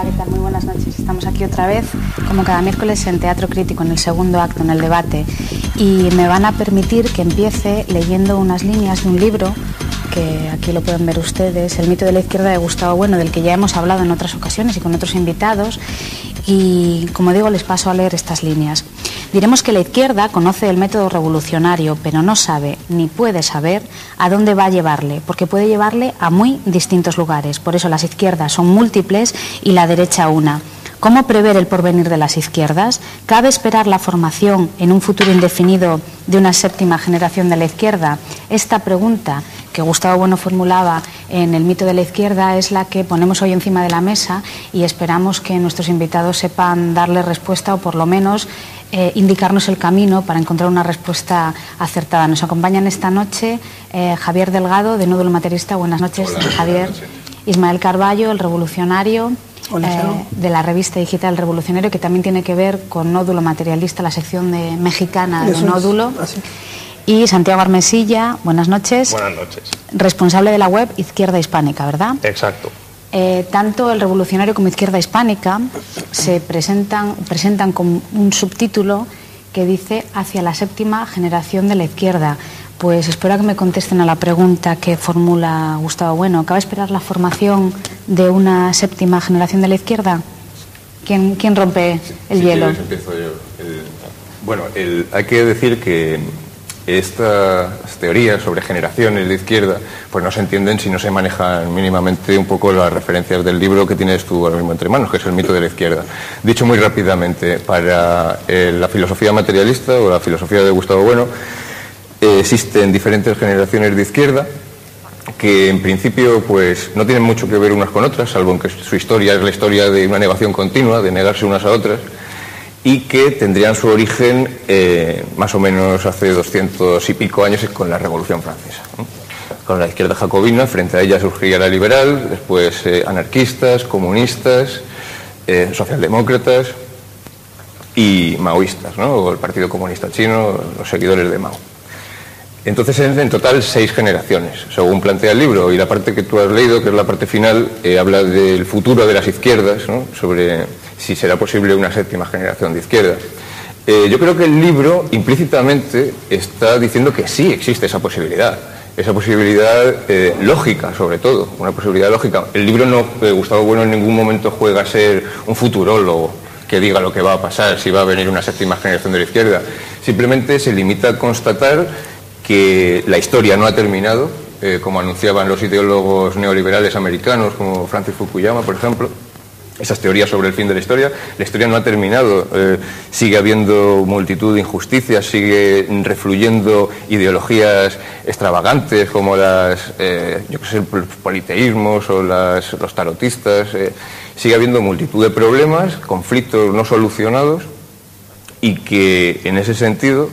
Hola, ¿qué tal? Muy buenas noches. Estamos aquí otra vez, como cada miércoles, en Teatro Crítico, en el segundo acto, en el debate. Y me van a permitir que empiece leyendo unas líneas de un libro que aquí lo pueden ver ustedes, El mito de la izquierda de Gustavo Bueno, del que ya hemos hablado en otras ocasiones y con otros invitados. Y como digo, les paso a leer estas líneas. Diremos que la izquierda conoce el método revolucionario, pero no sabe ni puede saber a dónde va a llevarle, porque puede llevarle a muy distintos lugares. Por eso las izquierdas son múltiples y la derecha una. ¿Cómo prever el porvenir de las izquierdas? ¿Cabe esperar la formación en un futuro indefinido de una séptima generación de la izquierda? Esta pregunta que Gustavo Bueno formulaba en el mito de la izquierda es la que ponemos hoy encima de la mesa y esperamos que nuestros invitados sepan darle respuesta o por lo menos eh, indicarnos el camino para encontrar una respuesta acertada. Nos acompañan esta noche eh, Javier Delgado, de Nódulo Materialista. Buenas noches, Javier. Ismael Carballo, el revolucionario. Eh, de la revista digital Revolucionario, que también tiene que ver con Nódulo Materialista, la sección de, mexicana de Nódulo. Y Santiago Armesilla, buenas noches. Buenas noches. Responsable de la web Izquierda Hispánica, ¿verdad? Exacto. Eh, tanto el revolucionario como Izquierda Hispánica se presentan, presentan con un subtítulo que dice hacia la séptima generación de la izquierda. Pues espero que me contesten a la pregunta que formula Gustavo Bueno. ¿Cabe esperar la formación de una séptima generación de la izquierda? ¿Quién, quién rompe el hielo? empiezo yo. bueno, hay que decir que estas teorías sobre generaciones de izquierda pues no se entienden si no se manejan mínimamente un poco las referencias del libro que tienes tú ahora mismo entre manos, que es el mito de la izquierda. Dicho muy rápidamente, para eh, la filosofía materialista o la filosofía de Gustavo Bueno, existen diferentes generaciones de izquierda que en principio pues no tienen mucho que ver unas con otras, salvo que su historia es la historia de una negación continua, de negarse unas a otras y que tendrían su origen eh, más o menos hace doscientos y pico años con la Revolución Francesa. Con la izquierda jacobina, frente a ella surgiría la liberal, después eh, anarquistas, comunistas, eh, socialdemócratas y maoístas, ¿no? o el Partido Comunista Chino, los seguidores de Mao. Entonces, en, total, seis generaciones, según plantea el libro, y la parte que tú has leído, que es la parte final, habla del futuro de las izquierdas, ¿no? sobre si será posible una séptima generación de izquierda. Eh, yo creo que el libro implícitamente está diciendo que sí existe esa posibilidad, esa posibilidad eh, lógica sobre todo, una posibilidad lógica. El libro no, eh, Gustavo Bueno en ningún momento juega a ser un futurólogo que diga lo que va a pasar, si va a venir una séptima generación de la izquierda. Simplemente se limita a constatar que la historia no ha terminado, como anunciaban los ideólogos neoliberales americanos, como Francis Fukuyama, por ejemplo, esas teorías sobre el fin de la historia. La historia no ha terminado, eh, sigue habiendo multitud de injusticias, sigue refluyendo ideologías extravagantes como las, eh, yo sé, politeísmos o los tarotistas. Eh, sigue habiendo multitud de problemas, conflictos no solucionados y que en ese sentido,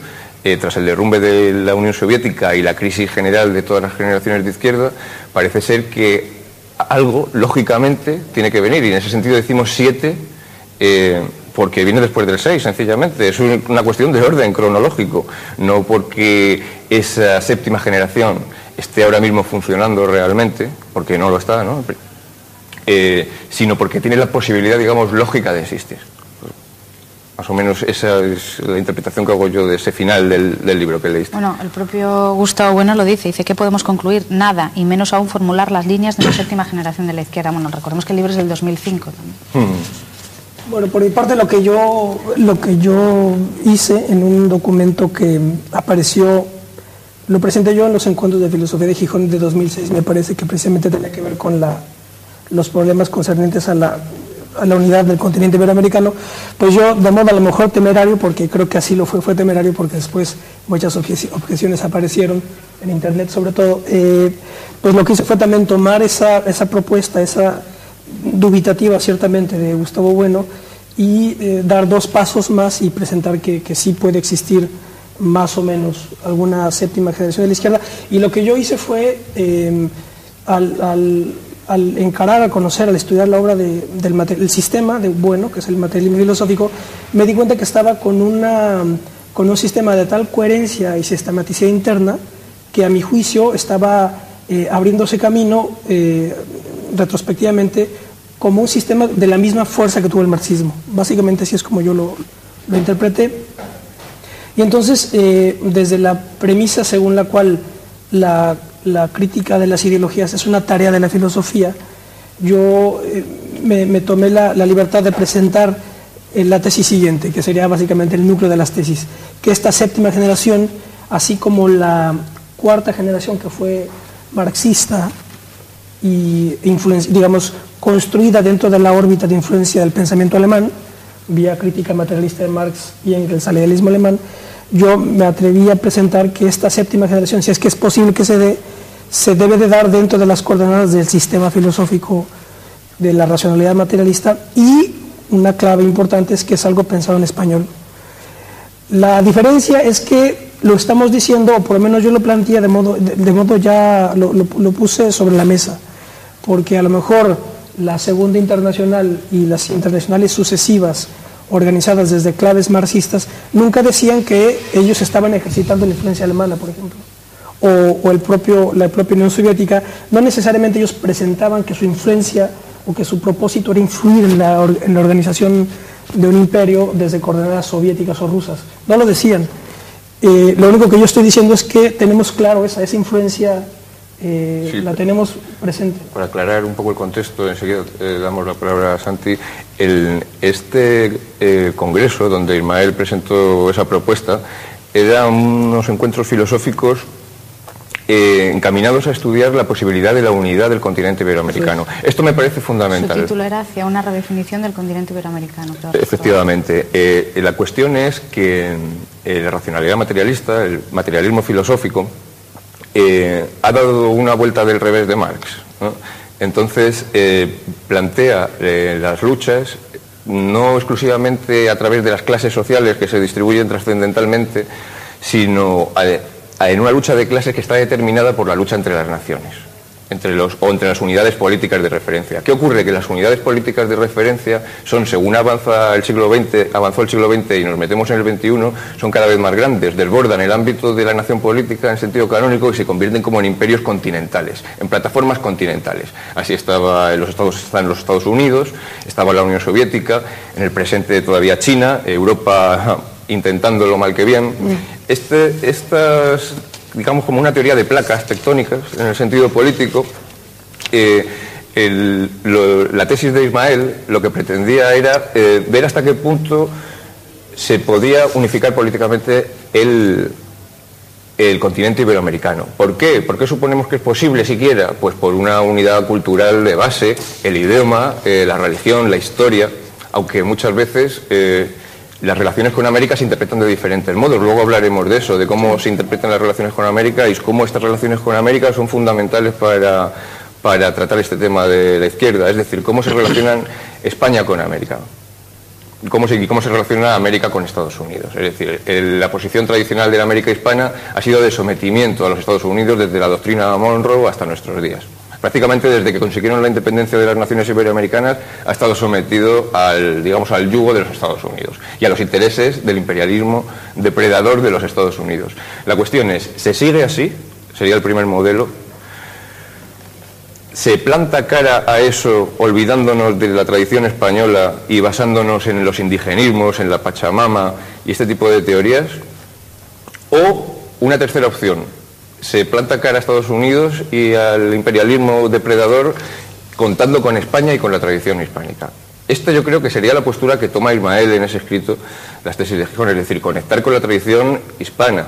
tras el derrumbe de la Unión Soviética y la crisis general de todas las generaciones de izquierda, parece ser que algo, lógicamente, tiene que venir. Y en ese sentido decimos siete, eh, porque viene después del seis, sencillamente. Es una cuestión de orden cronológico, no porque esa séptima generación esté ahora mismo funcionando realmente, porque no lo está. Eh, sino porque tiene la posibilidad, digamos, lógica de existir. Más o menos esa es la interpretación que hago yo de ese final del, libro que leíste. Bueno, el propio Gustavo Bueno lo dice, dice que podemos concluir nada y menos aún formular las líneas de la séptima generación de la izquierda. Bueno, recordemos que el libro es del 2005 también. Hmm. Bueno, por mi parte lo que yo lo que yo hice en un documento que apareció lo presenté yo en los encuentros de filosofía de Gijón de 2006, me parece que precisamente tenía que ver con la, los problemas concernientes a la a la unidad del continente iberoamericano, pues yo de modo a lo mejor temerario, porque creo que así lo fue, fue temerario porque después muchas objeciones aparecieron en Internet sobre todo, eh, pues lo que hice fue también tomar esa, esa propuesta, esa dubitativa ciertamente de Gustavo Bueno y eh, dar dos pasos más y presentar que, que sí puede existir más o menos alguna séptima generación de la izquierda. Y lo que yo hice fue, eh, al al encarar, a conocer, al estudiar la obra del sistema de bueno, que es el materialismo filosófico, me di cuenta que estaba con, una, con un sistema de tal coherencia y sistematicidad interna que a mi juicio estaba eh, abriéndose camino eh, retrospectivamente como un sistema de la misma fuerza que tuvo el marxismo. Básicamente así es como yo lo, lo interpreté. Y entonces, eh, desde la premisa según la cual la, la, crítica de las ideologías es una tarea de la filosofía, yo eh, me, tomé la, la, libertad de presentar eh, la tesis siguiente, que sería básicamente el núcleo de las tesis, que esta séptima generación, así como la cuarta generación que fue marxista y digamos construida dentro de la órbita de influencia del pensamiento alemán, vía crítica materialista de Marx y Engels al idealismo alemán, yo me atreví a presentar que esta séptima generación, si es que es posible que se dé, se debe de dar dentro de las coordenadas del sistema filosófico de la racionalidad materialista y una clave importante es que es algo pensado en español. La diferencia es que lo estamos diciendo, o por lo menos yo lo planteé de modo, de, modo ya lo, lo, lo puse sobre la mesa, porque a lo mejor la Segunda Internacional y las internacionales sucesivas organizadas desde claves marxistas, nunca decían que ellos estaban ejercitando la influencia alemana, por ejemplo, o, o el propio, la propia Unión Soviética, no necesariamente ellos presentaban que su influencia o que su propósito era influir en la, en la organización de un imperio desde coordenadas soviéticas o rusas, no lo decían. Eh, lo único que yo estoy diciendo es que tenemos claro esa, esa influencia eh, sí, la tenemos presente. Para aclarar un poco el contexto, enseguida eh, damos la palabra a Santi. El, este eh, congreso donde Ismael presentó esa propuesta eran unos encuentros filosóficos eh, encaminados a estudiar la posibilidad de la unidad del continente iberoamericano. Sí. Esto me parece fundamental. Su título era hacia una redefinición del continente iberoamericano. Efectivamente. Eh, la cuestión es que eh, la racionalidad materialista, el materialismo filosófico, ha dado una vuelta del revés de Marx. ¿no? Entonces, plantea las luchas no exclusivamente a través de las clases sociales que se distribuyen trascendentalmente, sino en una lucha de clases que está determinada por la lucha entre las naciones entre los, o entre las unidades políticas de referencia. ¿Qué ocurre? Que las unidades políticas de referencia son, según avanza el siglo XX, avanzó el siglo XX y nos metemos en el XXI, son cada vez más grandes, desbordan el ámbito de la nación política en sentido canónico y se convierten como en imperios continentales, en plataformas continentales. Así estaba en los Estados, están los Estados Unidos, estaba la Unión Soviética, en el presente todavía China, Europa intentándolo mal que bien. Este, estas digamos, como una teoría de placas tectónicas, en el sentido político, eh, la tesis de Ismael lo que pretendía era eh, ver hasta qué punto se podía unificar políticamente el, el continente iberoamericano. ¿Por qué? ¿Por qué suponemos que es posible siquiera? Pues por una unidad cultural de base, el idioma, eh, la religión, la historia, aunque muchas veces las relaciones con América se interpretan de diferentes modos. Luego hablaremos de eso, de cómo se interpretan las relaciones con América y cómo estas relaciones con América son fundamentales para, para tratar este tema de la izquierda. Es decir, cómo se relacionan España con América. Cómo se, cómo se relaciona América con Estados Unidos. Es decir, la posición tradicional de la América hispana ha sido de sometimiento a los Estados Unidos desde la doctrina Monroe hasta nuestros días prácticamente desde que consiguieron la independencia de las naciones iberoamericanas, ha estado sometido al, digamos, al yugo de los Estados Unidos y a los intereses del imperialismo depredador de los Estados Unidos. La cuestión es, ¿se sigue así? Sería el primer modelo. ¿Se planta cara a eso olvidándonos de la tradición española y basándonos en los indigenismos, en la Pachamama y este tipo de teorías? ¿O una tercera opción, se planta cara a Estados Unidos y al imperialismo depredador contando con España y con la tradición hispánica. Esta yo creo que sería la postura que toma Ismael en ese escrito, las tesis de Gijón, es decir, conectar con la tradición hispana,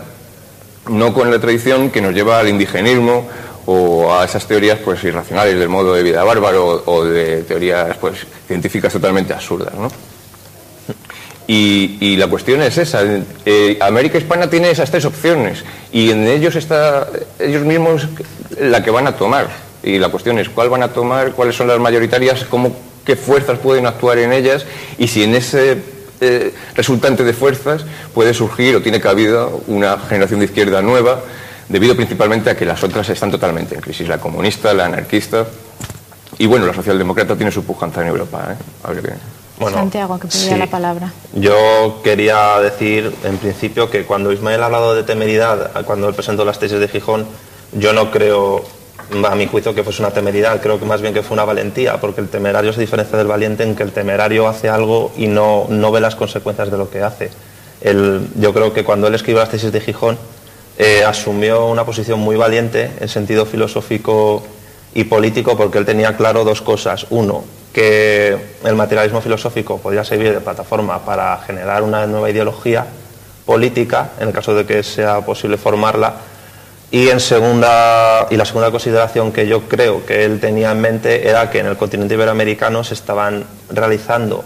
no con la tradición que nos lleva al indigenismo o a esas teorías pues irracionales del modo de vida bárbaro o de teorías pues científicas totalmente absurdas, ¿no? Y, la cuestión es esa. Eh, América Hispana tiene esas tres opciones y en ellos está ellos mismos la que van a tomar. Y la cuestión es cuál van a tomar, cuáles son las mayoritarias, cómo, qué fuerzas pueden actuar en ellas y si en ese eh, resultante de fuerzas puede surgir o tiene cabida una generación de izquierda nueva, debido principalmente a que las otras están totalmente en crisis, la comunista, la anarquista y bueno, la socialdemócrata tiene su pujanza en Europa. ¿eh? Habría que... Bueno, Santiago, que pedía sí. la palabra. Yo quería decir, en principio, que cuando Ismael ha hablado de temeridad, cuando él presentó las tesis de Gijón, yo no creo a mi juicio que fuese una temeridad, creo que más bien que fue una valentía, porque el temerario se diferencia del valiente en que el temerario hace algo y no, no ve las consecuencias de lo que hace. yo creo que cuando él escribió las tesis de Gijón, eh, asumió una posición muy valiente en sentido filosófico y político porque él tenía claro dos cosas. Uno, que el materialismo filosófico podría servir de plataforma para generar una nueva ideología política, en el caso de que sea posible formarla, y, en segunda, y la segunda consideración que yo creo que él tenía en mente era que en el continente iberoamericano se estaban realizando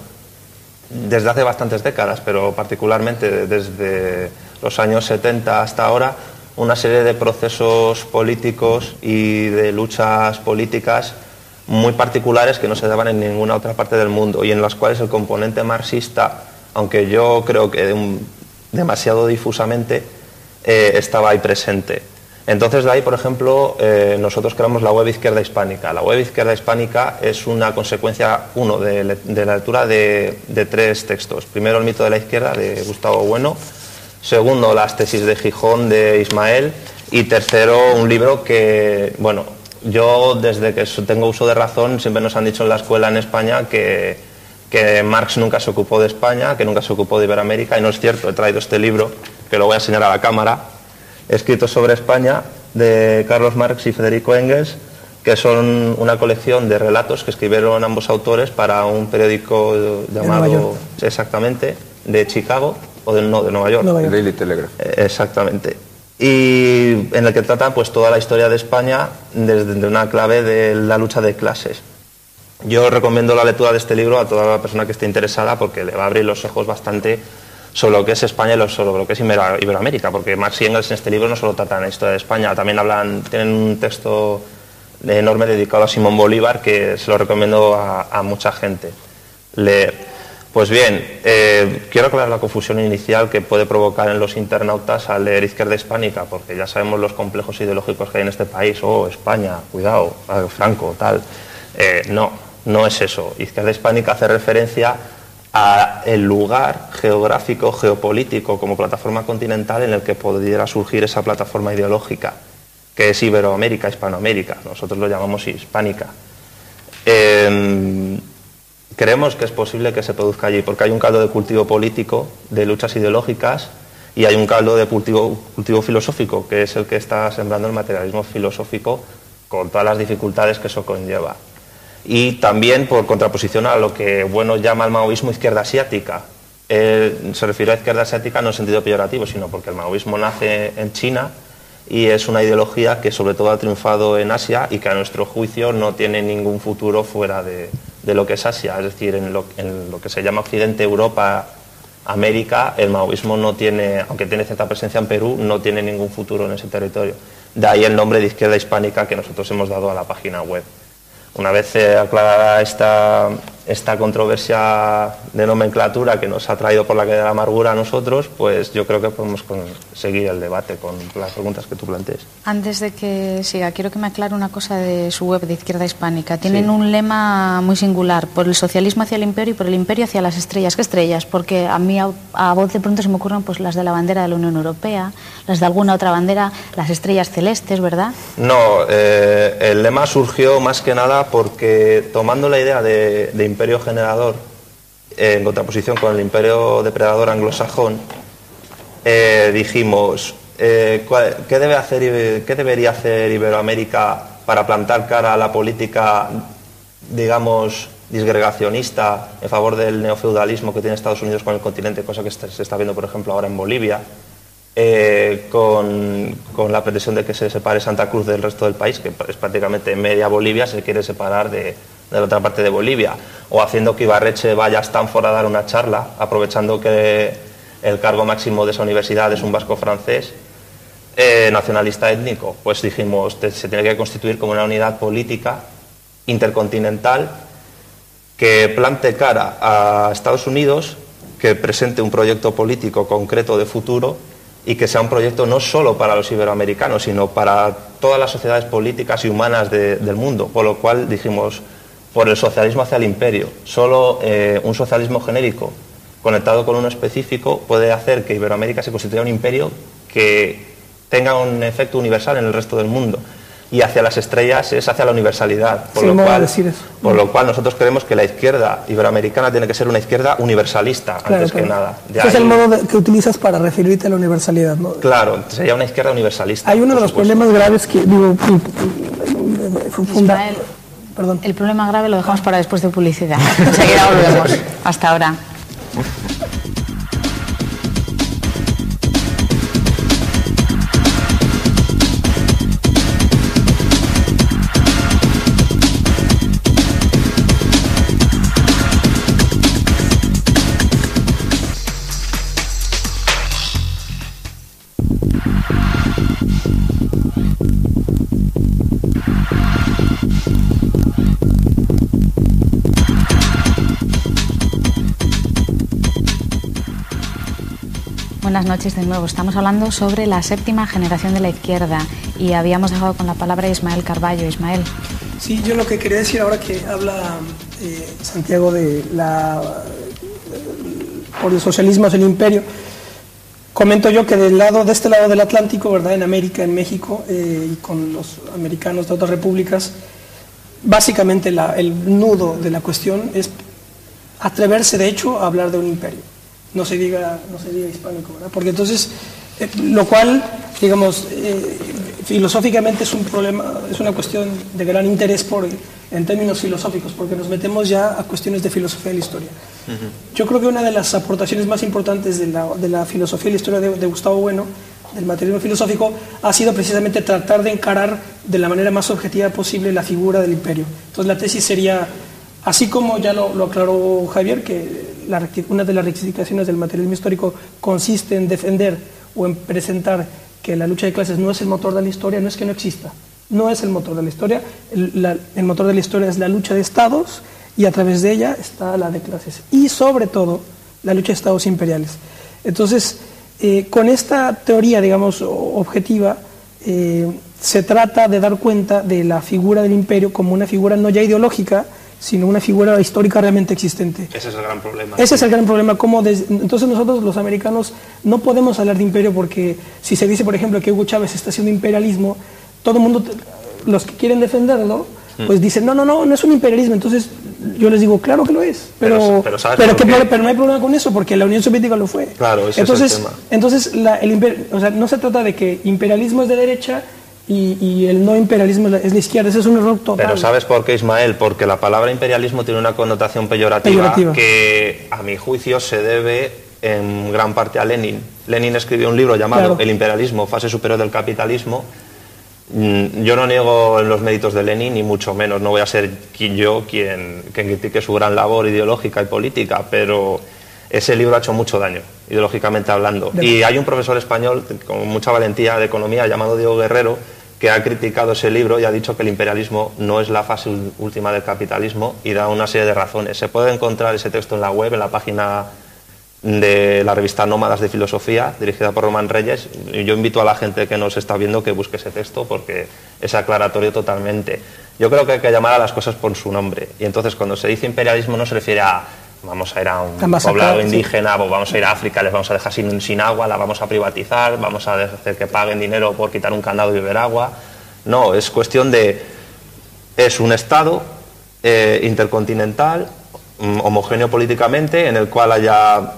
desde hace bastantes décadas, pero particularmente desde los años 70 hasta ahora, una serie de procesos políticos y de luchas políticas muy particulares que no se daban en ninguna otra parte del mundo y en las cuales el componente marxista, aunque yo creo que demasiado difusamente, eh, estaba ahí presente. Entonces de ahí, por ejemplo, eh, nosotros creamos la web izquierda hispánica. La web izquierda hispánica es una consecuencia, uno, de, la lectura de, de, tres textos. Primero, el mito de la izquierda, de Gustavo Bueno. Segundo, las tesis de Gijón, de Ismael. Y tercero, un libro que, bueno, yo desde que tengo uso de razón siempre nos han dicho en la escuela en España que, que Marx nunca se ocupó de España, que nunca se ocupó de Iberoamérica. Y no es cierto, he traído este libro, que lo voy a enseñar a la cámara escritos sobre España de Carlos Marx y Federico Engels, que son una colección de relatos que escribieron ambos autores para un periódico llamado exactamente de Chicago o de, no, de Nueva York. Nueva York. Daily Telegraph. Eh, exactamente. Y en el que trata pues toda la historia de España desde una clave de la lucha de clases. Yo recomiendo la lectura de este libro a toda la persona que esté interesada porque le va a abrir los ojos bastante sobre lo que es España y sobre lo que es Iberoamérica, porque Marx y Engels en este libro no solo tratan la historia de España, también hablan, tienen un texto enorme dedicado a Simón Bolívar que se lo recomiendo a, mucha gente leer. Pues bien, eh, quiero aclarar la confusión inicial que puede provocar en los internautas al leer izquierda hispánica, porque ya sabemos los complejos ideológicos que hay en este país, oh, España, cuidado, Franco, tal. Eh, no, no es eso. Izquierda hispánica hace referencia a el lugar geográfico, geopolítico, como plataforma continental en el que pudiera surgir esa plataforma ideológica, que es Iberoamérica, Hispanoamérica, nosotros lo llamamos hispánica. Em, creemos que es posible que se produzca allí, porque hay un caldo de cultivo político, de luchas ideológicas, y hay un caldo de cultivo, filosófico, que es el que está sembrando el materialismo filosófico con todas las dificultades que eso conlleva y también por contraposición a lo que Bueno llama el maoísmo izquierda asiática. se refiere a izquierda asiática no en sentido peyorativo, sino porque el maoísmo nace en China y es una ideología que sobre todo ha triunfado en Asia y que a nuestro juicio no tiene ningún futuro fuera de, lo que es Asia, es decir, en lo, que se llama Occidente, Europa, América, el maoísmo no tiene, aunque tiene cierta presencia en Perú, no tiene ningún futuro en ese territorio. De ahí el nombre de izquierda hispánica que nosotros hemos dado a la página web. Una vez aclarada esta, esta controversia de nomenclatura que nos ha traído por la calle de la amargura a nosotros, pues yo creo que podemos seguir el debate con las preguntas que tú plantees. Antes de que siga, quiero que me aclare una cosa de su web de Izquierda Hispánica. Tienen un lema muy singular, por el socialismo hacia el imperio y por el imperio hacia las estrellas. ¿Qué estrellas? Porque a mí a, voz de pronto se me ocurren pues, las de la bandera de la Unión Europea, las de alguna otra bandera, las estrellas celestes, ¿verdad? No, eh, el lema surgió más que nada porque tomando la idea de, de imperio generador en contraposición con el imperio depredador anglosajón, eh, dijimos, eh, ¿qué, debe hacer, ¿qué debería hacer Iberoamérica para plantar cara a la política, digamos, disgregacionista en favor del neofeudalismo que tiene Estados Unidos con el continente, cosa que se está viendo, por ejemplo, ahora en Bolivia, eh, con, con, la pretensión de que se separe Santa Cruz del resto del país, que es prácticamente media Bolivia, se quiere separar de, de la otra parte de Bolivia, o haciendo que Ibarreche vaya a Stanford a dar una charla, aprovechando que el cargo máximo de esa universidad es un vasco francés, eh, nacionalista étnico, pues dijimos, se tiene que constituir como una unidad política intercontinental que plante cara a Estados Unidos, que presente un proyecto político concreto de futuro y que sea un proyecto no solo para los iberoamericanos, sino para todas las sociedades políticas y humanas del mundo. Por lo cual dijimos, por el socialismo hacia el imperio. Solo eh, un socialismo genérico conectado con uno específico puede hacer que Iberoamérica se constituya un imperio que tenga un efecto universal en el resto del mundo. y hacia las estrellas es hacia la universalidad. Por, Sí, lo, cual, decir eso. por lo cual nosotros creemos que la izquierda iberoamericana tiene que ser una izquierda universalista, Claro, antes que nada. De Ese es el modo de- que utilizas para referirte a la universalidad. ¿no? Claro, sería una izquierda universalista. Hay uno de los supuesto. problemas graves que digo, funda- perdón. El problema grave lo dejamos para después de publicidad. Enseguida volvemos. Hasta ahora. Buenas noches de nuevo. Estamos hablando sobre la séptima generación de la izquierda y habíamos dejado con la palabra Ismael Carballo. Ismael. Sí, yo lo que quería decir ahora que habla eh, Santiago de la por el socialismo es el imperio, comento yo que del lado de este lado del Atlántico, verdad, en América, en México eh, y con los americanos de otras repúblicas, básicamente la- el nudo de la cuestión es atreverse de hecho a hablar de un imperio. No se diga, no se diga hispánico, ¿verdad? Porque entonces, eh, lo cual, digamos, eh, filosóficamente es un problema, es una cuestión de gran interés por, en términos filosóficos, porque nos metemos ya a cuestiones de filosofía de la historia. Yo creo que una de las aportaciones más importantes de la, de la filosofía y la historia de, de Gustavo Bueno, del materialismo filosófico, ha sido precisamente tratar de encarar de la manera más objetiva posible la figura del imperio. Entonces la tesis sería, así como ya lo, aclaró Javier, que la una de las rectificaciones del materialismo histórico consiste en defender o en presentar que la lucha de clases no es el motor de la historia, no es que no exista, no es el motor de la historia, el, motor de la historia es la lucha de estados y a través de ella está la de clases y sobre todo la lucha de estados imperiales. Entonces, eh, con esta teoría, digamos, objetiva, eh, se trata de dar cuenta de la figura del imperio como una figura no ya ideológica, sino una figura histórica realmente existente. Ese es el gran problema. Ese es el gran problema. Cómo des- entonces nosotros los americanos no podemos hablar de imperio porque si se dice, por ejemplo, que Hugo Chávez está haciendo imperialismo, todo el mundo, los que quieren defenderlo, pues dicen, no, no, no, no es un imperialismo. Entonces yo les digo, claro que lo es, pero, Pero- no hay problema con eso porque la Unión Soviética lo fue. Claro, ese es el entonces, tema. Entonces la- el imper- o sea, no se trata de que imperialismo es de derecha y, y el no imperialismo es la, izquierda. Ese es un error total. Pero ¿sabes por qué, Ismael? Porque la palabra imperialismo tiene una connotación peyorativa, Peyorativa. que, a mi juicio, se debe en gran parte a Lenin. Lenin escribió un libro llamado Claro. El imperialismo, fase superior del capitalismo. Mm, Yo no niego los méritos de Lenin, ni mucho menos. No voy a ser yo quien, quien critique su gran labor ideológica y política, pero ese libro ha hecho mucho daño, ideológicamente hablando. Y hay un profesor español con mucha valentía de economía llamado Diego Guerrero que ha criticado ese libro y ha dicho que el imperialismo no es la fase última del capitalismo y da una serie de razones. Se puede encontrar ese texto en la web, en la página de la revista Nómadas de Filosofía, dirigida por Román Reyes. Y yo invito a la gente que nos está viendo que busque ese texto porque es aclaratorio totalmente. Yo creo que hay que llamar a las cosas por su nombre. Y entonces cuando se dice imperialismo no se refiere a vamos a ir a un poblado indígena, o vamos a ir a África, les vamos a dejar sin, sin agua, la vamos a privatizar, vamos a hacer que paguen dinero por quitar un candado y beber agua. No, es cuestión de... Es un Estado eh, intercontinental, mm, homogéneo políticamente, en el cual haya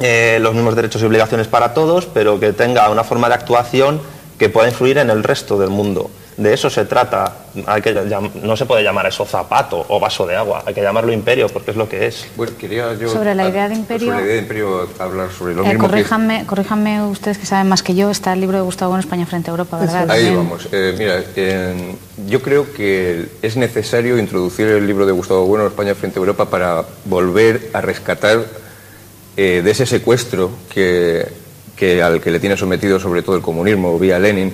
eh, los mismos derechos y obligaciones para todos, pero que tenga una forma de actuación que pueda influir en el resto del mundo. De eso se trata. Hay que llam- no se puede llamar eso zapato o vaso de agua, hay que llamarlo imperio porque es lo que es. Bueno, quería yo... Sobre la idea de imperio- Sobre la idea de imperio hablar sobre lo Eh, mismo que... corríjanme, corríjanme ustedes que saben más que yo, está el libro de Gustavo Bueno, España frente a Europa, ¿verdad? Ahí También. vamos. Eh, mira, eh, yo creo que es necesario introducir el libro de Gustavo Bueno, España frente a Europa, para volver a rescatar eh, de ese secuestro que, que al que le tiene sometido sobre todo el comunismo vía Lenin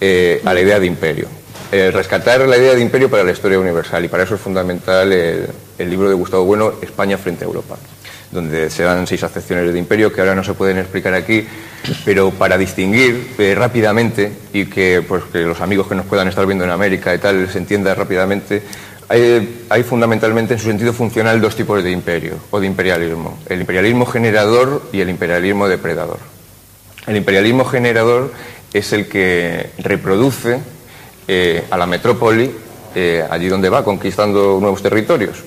eh, a la idea de imperio. Eh, rescatar la idea de imperio para la historia universal y para eso es fundamental el, libro de Gustavo Bueno, España frente a Europa donde se dan seis acepciones de imperio que ahora no se pueden explicar aquí, pero para distinguir eh, rápidamente y que, pues, que los amigos que nos puedan estar viendo en América y tal se entienda rápidamente, hay, hay fundamentalmente en su sentido funcional dos tipos de imperio o de imperialismo, el imperialismo generador y el imperialismo depredador. El imperialismo generador es el que reproduce eh, a la metrópoli, eh, allí donde va, conquistando nuevos territorios,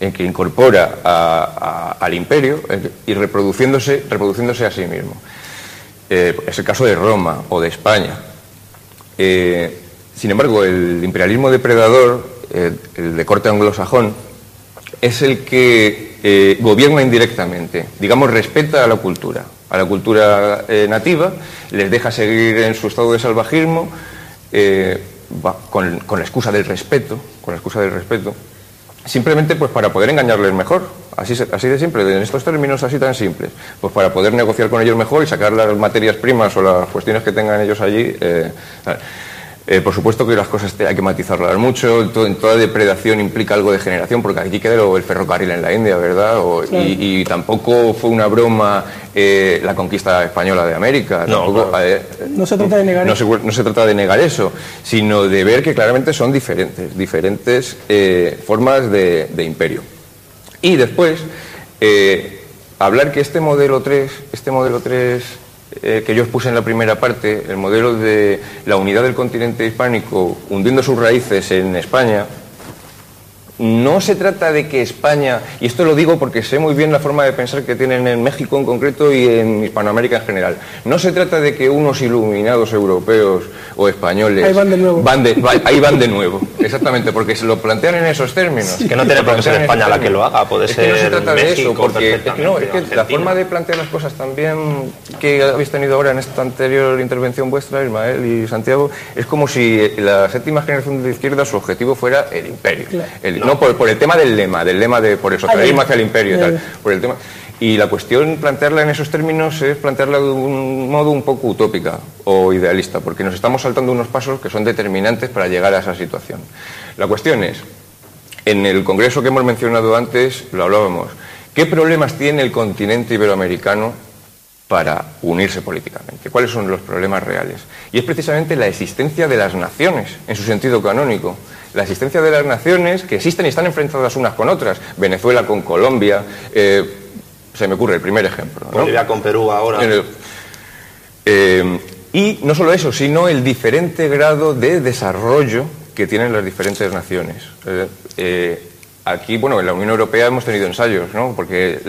en que incorpora al imperio y reproduciéndose, reproduciéndose a sí mismo. es el caso de Roma o de España. sin embargo, el imperialismo depredador, el de corte anglosajón, es el que gobierna indirectamente, digamos, respeta a la cultura, a la cultura nativa, les deja seguir en su estado de salvajismo, con, la excusa del respeto, con la excusa del respeto, simplemente pues para poder engañarles mejor, así, de simple, en estos términos así tan simples, pues para poder negociar con ellos mejor y sacar las materias primas o las cuestiones que tengan ellos allí. Eh, eh, por supuesto que las cosas hay que matizarlas mucho, en toda depredación implica algo de generación, porque aquí quedó el ferrocarril en la India, ¿verdad? y, tampoco fue una broma eh, la conquista española de América. No, eh, no se trata de negar no eso. no se trata de negar eso, sino de ver que claramente son diferentes, diferentes formas de, de, imperio. Y después, hablar que este modelo 3, este modelo 3 eh, que yo expuse en la primera parte, el modelo de la unidad del continente hispánico hundiendo sus raíces en España, no se trata de que España, y esto lo digo porque sé muy bien la forma de pensar que tienen en México en concreto y en Hispanoamérica en general, no se trata de que unos iluminados europeos o españoles... Ahí van de nuevo. ahí van de nuevo, exactamente, porque se lo plantean en esos términos. que no tiene por qué ser España la que lo haga, puede ser que no se trata de eso, porque es que, no, es que la forma de plantear las cosas también que habéis tenido ahora en esta anterior intervención vuestra, Ismael y Santiago, es como si la séptima generación de izquierda su objetivo fuera el imperio. El, no, por, el tema del lema, del lema de por el socialismo hacia el imperio y tal. Por el tema. Y la cuestión, plantearla en esos términos, es plantearla de un modo un poco utópica o idealista, porque nos estamos saltando unos pasos que son determinantes para llegar a esa situación. La cuestión es, en el congreso que hemos mencionado antes, lo hablábamos, ¿qué problemas tiene el continente iberoamericano para unirse políticamente? ¿Cuáles son los problemas reales? Y es precisamente la existencia de las naciones, en su sentido canónico la existencia de las naciones que existen y están enfrentadas unas con otras. Venezuela con Colombia, eh, se me ocurre el primer ejemplo. Bolivia con Perú ahora. Eh, y no solo eso, sino el diferente grado de desarrollo que tienen las diferentes naciones. Eh, Aquí, bueno, en la Unión Europea hemos tenido ensayos, ¿no? Porque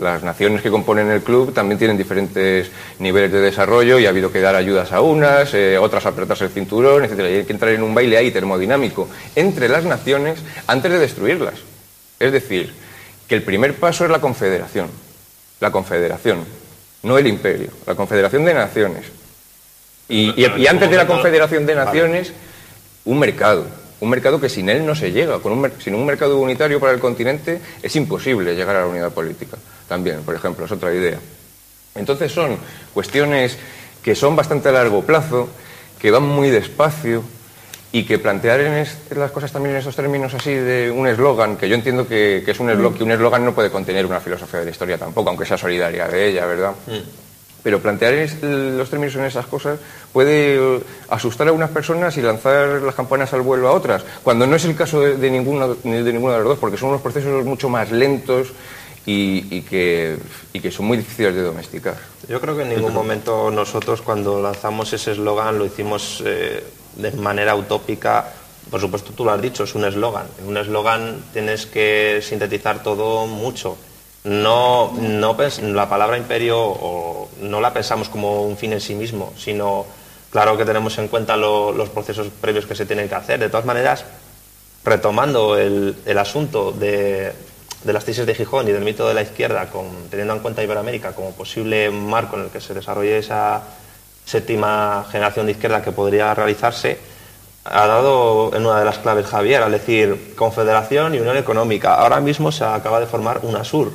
las naciones que componen el club también tienen diferentes niveles de desarrollo y ha habido que dar ayudas a unas, eh, otras apretarse el cinturón, etc. Y hay que entrar en un baile ahí termodinámico entre las naciones antes de destruirlas. Es decir, que el primer paso es la confederación. La confederación, no el imperio, la confederación de naciones. Y, antes de la confederación de naciones, un mercado un mercado que sin él no se llega. Con un, sin un mercado unitario para el continente es imposible llegar a la unidad política. También, por ejemplo, es otra idea. Entonces son cuestiones que son bastante a largo plazo, que van muy despacio y que plantear en las cosas también en estos términos así de un eslogan, que yo entiendo que, es un eslogan, que un eslogan no puede contener una filosofía de la historia tampoco, aunque sea solidaria de ella, ¿verdad? Mm. Pero plantear los términos en esas cosas puede eh, asustar a unas personas y lanzar las campanas al vuelo a otras, cuando no es el caso de, de, ninguna, de ninguna de las dos, porque son unos procesos mucho más lentos y, que, son muy difíciles de domesticar. Yo creo que en ningún momento nosotros cuando lanzamos ese eslogan lo hicimos eh, de manera utópica. Por supuesto, tú lo has dicho, es un eslogan. En un eslogan tienes que sintetizar todo mucho no, la palabra imperio o no la pensamos como un fin en sí mismo, sino claro que tenemos en cuenta los procesos previos que se tienen que hacer. De todas maneras, retomando el, asunto de, las tesis de Gijón y del mito de la izquierda, teniendo en cuenta Iberoamérica como posible marco en el que se desarrolle esa séptima generación de izquierda que podría realizarse, ha dado en una de las claves Javier, al decir confederación y unión económica. Ahora mismo se acaba de formar UNASUR,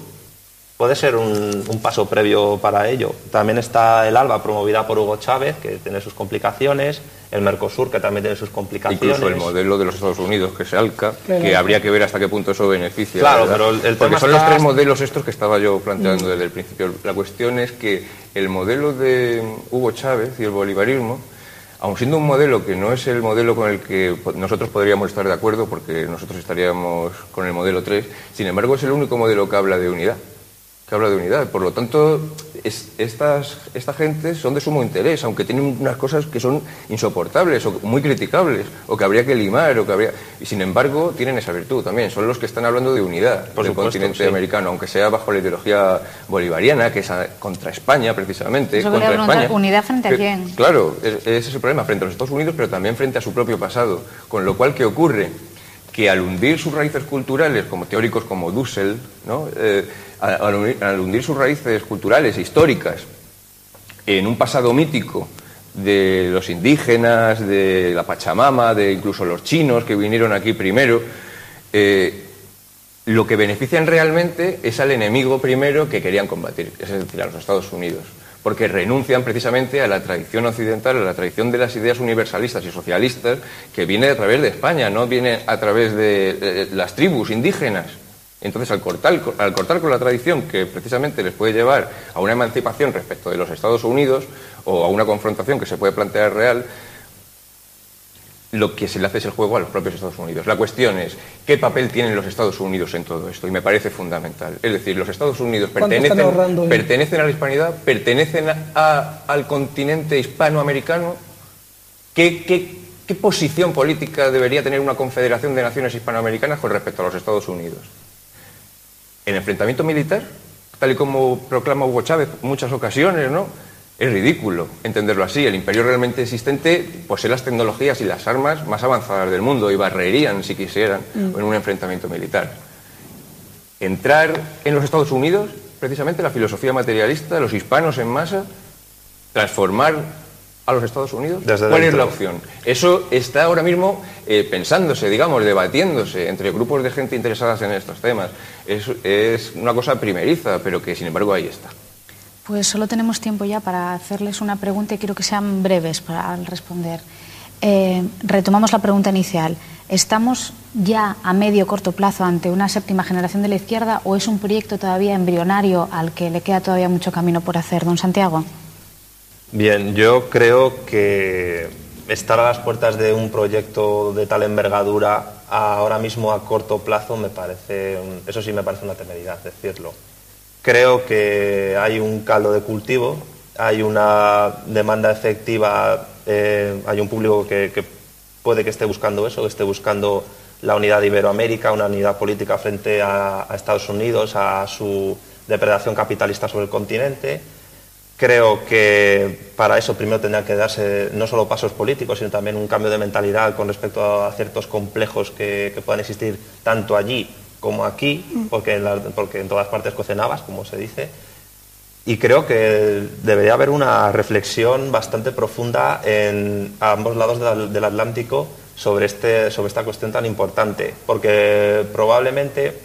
puede ser un, paso previo para ello. También está el ALBA, promovida por Hugo Chávez, que tiene sus complicaciones, el Mercosur, que también tiene sus complicaciones. Incluso el modelo de los Estados Unidos, que es ALCA, que habría que ver hasta qué punto eso beneficia. Claro, pero el, Porque son los tres modelos estos que estaba yo planteando mm. desde el principio. La cuestión es que el modelo de Hugo Chávez y el bolivarismo, aun siendo un modelo que no es el modelo con el que nosotros podríamos estar de acuerdo, porque nosotros estaríamos con el modelo 3, sin embargo es el único modelo que habla de unidad que habla de unidad. Por lo tanto, es, estas, esta gente son de sumo interés, aunque tienen unas cosas que son insoportables o muy criticables, o que habría que limar, o que habría... Y sin embargo, tienen esa virtud también. Son los que están hablando de unidad Por del supuesto, continente sí. americano, aunque sea bajo la ideología bolivariana, que es a- contra España, precisamente. Eso contra España. ¿unidad frente a Que- quién? Claro, es- ese es el problema, frente a los Estados Unidos, pero también frente a su propio pasado. Con lo cual, ¿qué ocurre? Que al hundir sus raíces culturales, como teóricos como Dussel, ¿no? Eh, al, hundir sus raíces culturales históricas en un pasado mítico de los indígenas, de la Pachamama, de incluso los chinos que vinieron aquí primero, eh, lo que benefician realmente es al enemigo primero que querían combatir, es decir, a los Estados Unidos, porque renuncian precisamente a la tradición occidental, a la tradición de las ideas universalistas y socialistas que viene a través de España, no viene a través de eh, las tribus indígenas. Entonces, al cortar, al cortar con la tradición que precisamente les puede llevar a una emancipación respecto de los Estados Unidos o a una confrontación que se puede plantear real, lo que se le hace es el juego a los propios Estados Unidos. La cuestión es, ¿qué papel tienen los Estados Unidos en todo esto? Y me parece fundamental. Es decir, los Estados Unidos ¿Cuánto están pertenecen, ahorrando pertenecen a la hispanidad, pertenecen a- al continente hispanoamericano. ¿Qué, qué, qué posición política debería tener una confederación de naciones hispanoamericanas con respecto a los Estados Unidos? ¿En enfrentamiento militar? Tal y como proclama Hugo Chávez en muchas ocasiones, ¿no? Es ridículo entenderlo así. El imperio realmente existente posee las tecnologías y las armas más avanzadas del mundo y barrerían, si quisieran, en un enfrentamiento militar. Entrar en los Estados Unidos, precisamente la filosofía materialista, los hispanos en masa, transformar a los Estados Unidos. Desde ¿Cuál es la opción? Eso está ahora mismo eh, pensándose, digamos, debatiéndose entre grupos de gente interesadas en estos temas. Es, es una cosa primeriza, pero que sin embargo ahí está. Pues solo tenemos tiempo ya para hacerles una pregunta y quiero que sean breves para responder. Eh, retomamos la pregunta inicial. ¿Estamos ya a medio corto plazo ante una séptima generación de la izquierda o es un proyecto todavía embrionario al que le queda todavía mucho camino por hacer, don Santiago? Bien, yo creo que estar a las puertas de un proyecto de tal envergadura ahora mismo a corto plazo me parece, eso sí me parece una temeridad decirlo. Creo que hay un caldo de cultivo, hay una demanda efectiva, eh, hay un público que, puede que esté buscando eso, que esté buscando la unidad de Iberoamérica, una unidad política frente a, Estados Unidos, a su depredación capitalista sobre el continente. Creo que para eso primero tendrían que darse no solo pasos políticos, sino también un cambio de mentalidad con respecto a ciertos complejos que puedan existir tanto allí como aquí, porque en, porque en todas partes cocenabas, como se dice. Y creo que debería haber una reflexión bastante profunda en a ambos lados del, Atlántico sobre, este, sobre esta cuestión tan importante, porque probablemente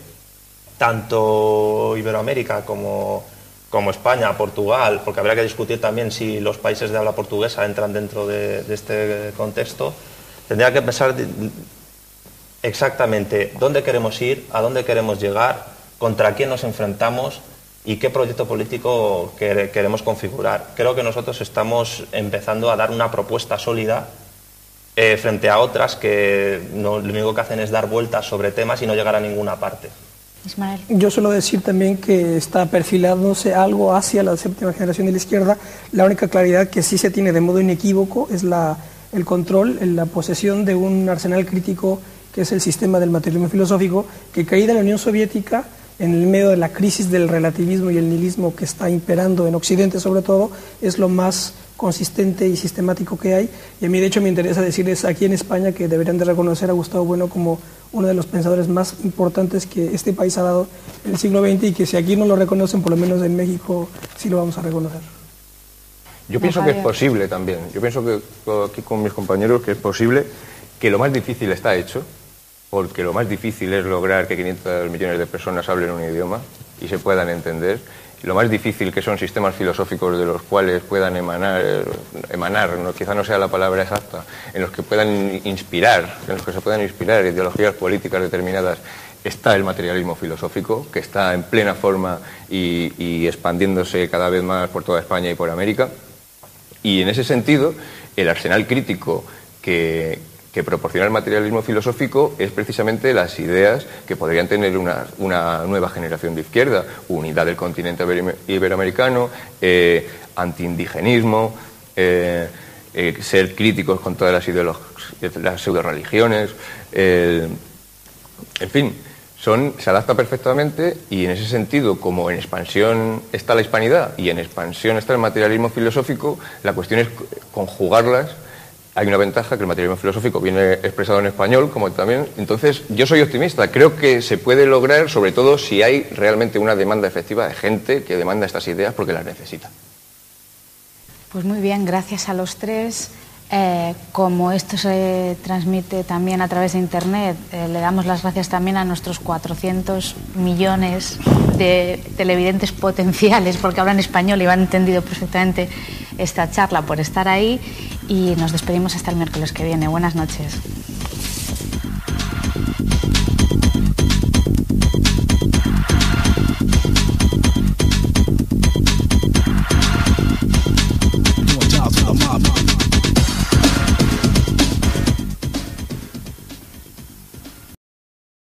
tanto Iberoamérica como, como España, Portugal, porque habría que discutir también si los países de habla portuguesa entran dentro de, este contexto, tendría que pensar exactamente dónde queremos ir, a dónde queremos llegar, contra quién nos enfrentamos y qué proyecto político quere- queremos configurar. Creo que nosotros estamos empezando a dar una propuesta sólida eh, frente a otras que no- lo único que hacen es dar vueltas sobre temas y no llegar a ninguna parte. Ismael. Yo suelo decir también que está perfilándose algo hacia la séptima generación de la izquierda. La única claridad que sí se tiene de modo inequívoco es la, el control, la posesión de un arsenal crítico que es el sistema del materialismo filosófico, que caída en la Unión Soviética, en el medio de la crisis del relativismo y el nihilismo que está imperando en Occidente sobre todo, es lo más consistente y sistemático que hay. Y a mí, de hecho, me interesa decirles aquí en España que deberían de reconocer a Gustavo Bueno como uno de los pensadores más importantes que este país ha dado en el siglo XX y que si aquí no lo reconocen, por lo menos en México sí lo vamos a reconocer. Yo pienso que es posible también. Yo pienso que aquí con mis compañeros que es posible que lo más difícil está hecho, porque lo más difícil es lograr que 500 millones de personas hablen un idioma y se puedan entender. Lo más difícil que son sistemas filosóficos de los cuales puedan emanar, emanar no, quizá no sea la palabra exacta, en los que puedan inspirar, en los que se puedan inspirar ideologías políticas determinadas está el materialismo filosófico, que está en plena forma y expandiéndose cada vez más por toda España y por América. Y en ese sentido, el arsenal crítico que, que proporciona el materialismo filosófico es precisamente las ideas que podrían tener una, nueva generación de izquierda, unidad del continente iberoamericano, eh, antiindigenismo, eh, eh, ser críticos con todas las, las pseudo-religiones, en fin, son, se adapta perfectamente y en ese sentido, como en expansión está la hispanidad y en expansión está el materialismo filosófico, la cuestión es conjugarlas hay una ventaja que el materialismo filosófico viene expresado en español, como también. Entonces, yo soy optimista. Creo que se puede lograr, sobre todo si hay realmente una demanda efectiva de gente que demanda estas ideas porque las necesita. Pues muy bien, gracias a los tres. Eh, como esto se transmite también a través de Internet, eh, le damos las gracias también a nuestros 400 millones de televidentes potenciales, porque hablan español y han entendido perfectamente esta charla por estar ahí. Y nos despedimos hasta el miércoles que viene. Buenas noches.